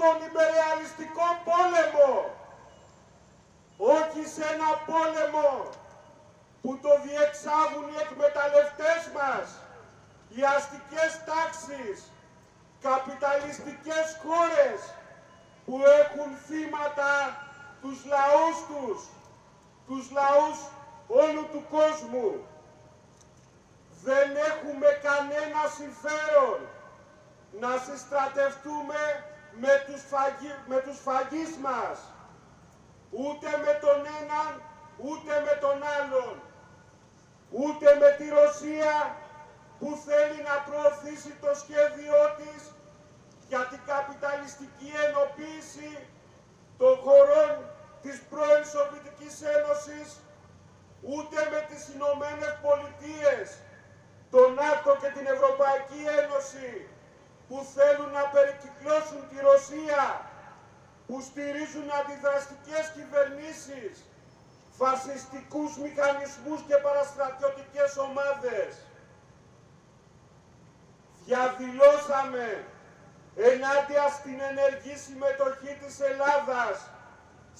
στον υπερεαλιστικό πόλεμο. Όχι σε ένα πόλεμο που το διεξάγουν οι εκμεταλλευτές μας, οι αστικές τάξεις, καπιταλιστικές χώρες που έχουν θύματα τους λαούς τους, τους λαούς όλου του κόσμου. Δεν έχουμε κανένα συμφέρον να συστρατευτούμε με τους, φαγί, με τους φαγείς μας, ούτε με τον έναν, ούτε με τον άλλον, ούτε με τη Ρωσία που θέλει να προωθήσει το σχέδιό της για την καπιταλιστική ενοποίηση των χωρών της πρώην Σοβιτικής Ένωσης, ούτε με τις Ηνωμένες Πολιτείες, το ΝΑΤΟ και την Ευρωπαϊκή Ένωση που θέλουν να περικυκλώσουν τη Ρωσία, που στηρίζουν αντιδραστικές κυβερνήσεις, φασιστικούς μηχανισμούς και παραστρατιωτικές ομάδες. Διαδηλώσαμε ενάντια στην ενεργή συμμετοχή της Ελλάδας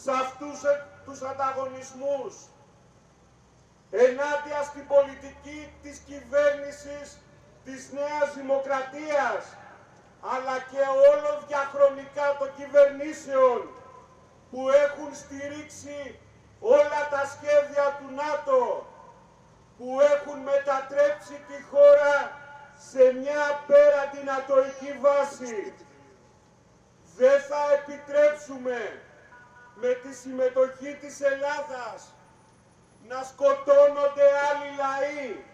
σε αυτούς τους ανταγωνισμούς, ενάντια στην πολιτική της κυβέρνησης της Νέας Δημοκρατίας, αλλά και όλων διαχρονικά των κυβερνήσεων που έχουν στηρίξει όλα τα σχέδια του ΝΑΤΟ, που έχουν μετατρέψει τη χώρα σε μια απέραντη νατοϊκή βάση. Δεν θα επιτρέψουμε με τη συμμετοχή της Ελλάδας να σκοτώνονται άλλοι λαοί,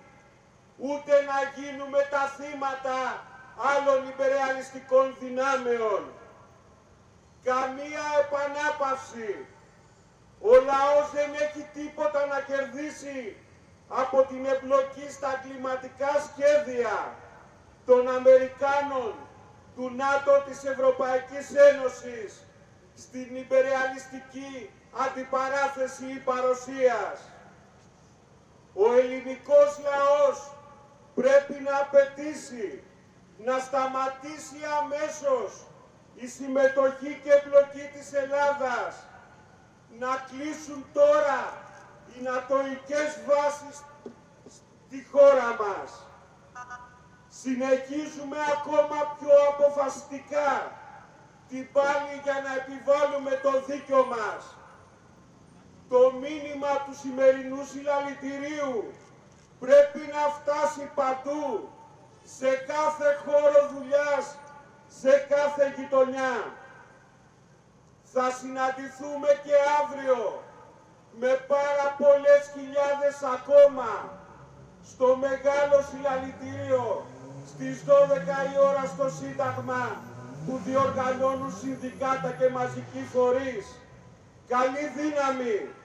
ούτε να γίνουμε τα θύματα άλλων υπερεαλιστικών δυνάμεων. Καμία επανάπαυση. Ο λαός δεν έχει τίποτα να κερδίσει από την εμπλοκή στα κλιματικά σχέδια των Αμερικάνων, του ΝΑΤΟ της Ευρωπαϊκής Ένωσης, στην υπερεαλιστική αντιπαράθεση ή παρουσίας. Ο ελληνικός λαός πρέπει να απαιτήσει να σταματήσει αμέσως η συμμετοχή και εμπλοκή της Ελλάδας, να κλείσουν τώρα οι νατοικές βάσεις στη χώρα μας. Συνεχίζουμε ακόμα πιο αποφασιστικά την πάλι για να επιβάλλουμε το δίκιο μας. Το μήνυμα του σημερινού συλλαλητηρίου πρέπει να φτάσει παντού, σε κάθε χώρο δουλειάς, σε κάθε γειτονιά. Θα συναντηθούμε και αύριο με πάρα πολλές χιλιάδες ακόμα στο μεγάλο συλλαλητήριο στις 12 η ώρα στο Σύνταγμα που διοργανώνουν συνδικάτα και μαζικοί φορείς. Καλή δύναμη!